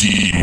DJ.